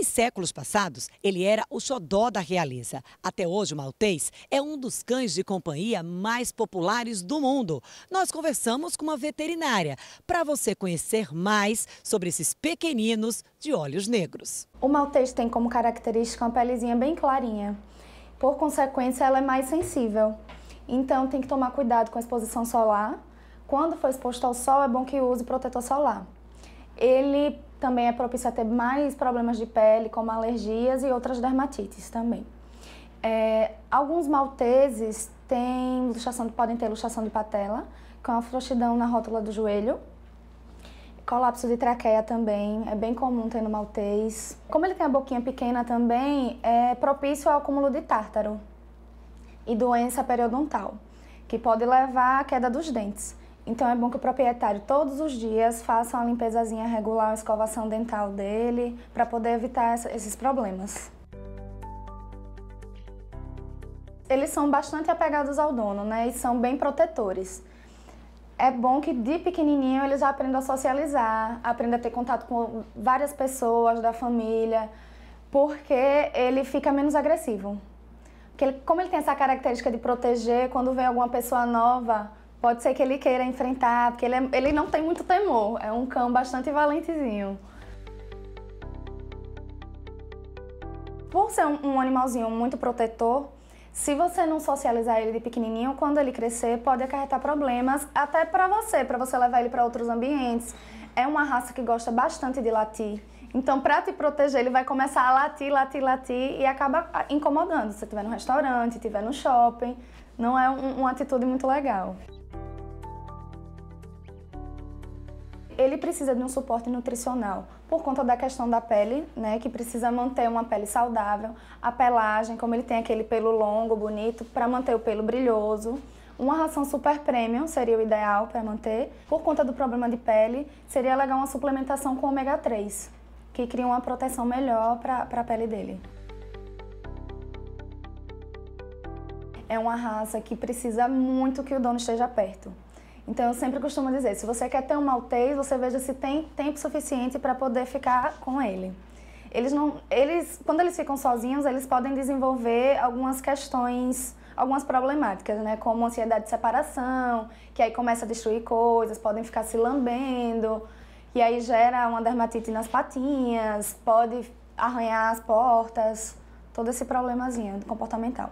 Em séculos passados, ele era o xodó da realeza. Até hoje, o maltês é um dos cães de companhia mais populares do mundo. Nós conversamos com uma veterinária para você conhecer mais sobre esses pequeninos de olhos negros. O maltês tem como característica uma pelezinha bem clarinha. Por consequência, ela é mais sensível. Então, tem que tomar cuidado com a exposição solar. Quando for exposto ao sol, é bom que use protetor solar. Ele também é propício a ter mais problemas de pele, como alergias e outras dermatites também. É, alguns malteses têm luxação, podem ter luxação de patela, com a frouxidão na rótula do joelho. Colapso de traqueia também, é bem comum ter no maltês. Como ele tem a boquinha pequena também, é propício ao acúmulo de tártaro e doença periodontal, que pode levar à queda dos dentes. Então é bom que o proprietário todos os dias faça uma limpezazinha regular, uma escovação dental dele, para poder evitar esses problemas. Eles são bastante apegados ao dono, né? E são bem protetores. É bom que de pequenininho eles aprendam a socializar, aprendam a ter contato com várias pessoas da família, porque ele fica menos agressivo. Porque ele, como ele tem essa característica de proteger, quando vem alguma pessoa nova, Pode ser que ele queira enfrentar, porque ele, é, ele não tem muito temor, é um cão bastante valentezinho. Por ser um, um animalzinho muito protetor, se você não socializar ele de pequenininho, quando ele crescer, pode acarretar problemas até para você, para você levar ele para outros ambientes. É uma raça que gosta bastante de latir. Então, para te proteger, ele vai começar a latir, latir, latir e acaba incomodando. Se estiver no restaurante, estiver no shopping, não é um, uma atitude muito legal. Ele precisa de um suporte nutricional por conta da questão da pele, né, que precisa manter uma pele saudável, a pelagem, como ele tem aquele pelo longo, bonito, para manter o pelo brilhoso. Uma ração super premium seria o ideal para manter. Por conta do problema de pele, seria legal uma suplementação com ômega 3, que cria uma proteção melhor para a pele dele. É uma raça que precisa muito que o dono esteja perto. Então eu sempre costumo dizer, se você quer ter um maltês, você veja se tem tempo suficiente para poder ficar com ele. Eles não, eles, quando eles ficam sozinhos, eles podem desenvolver algumas questões, algumas problemáticas, né, como ansiedade de separação, que aí começa a destruir coisas, podem ficar se lambendo, e aí gera uma dermatite nas patinhas, pode arranhar as portas, todo esse problemazinho comportamental.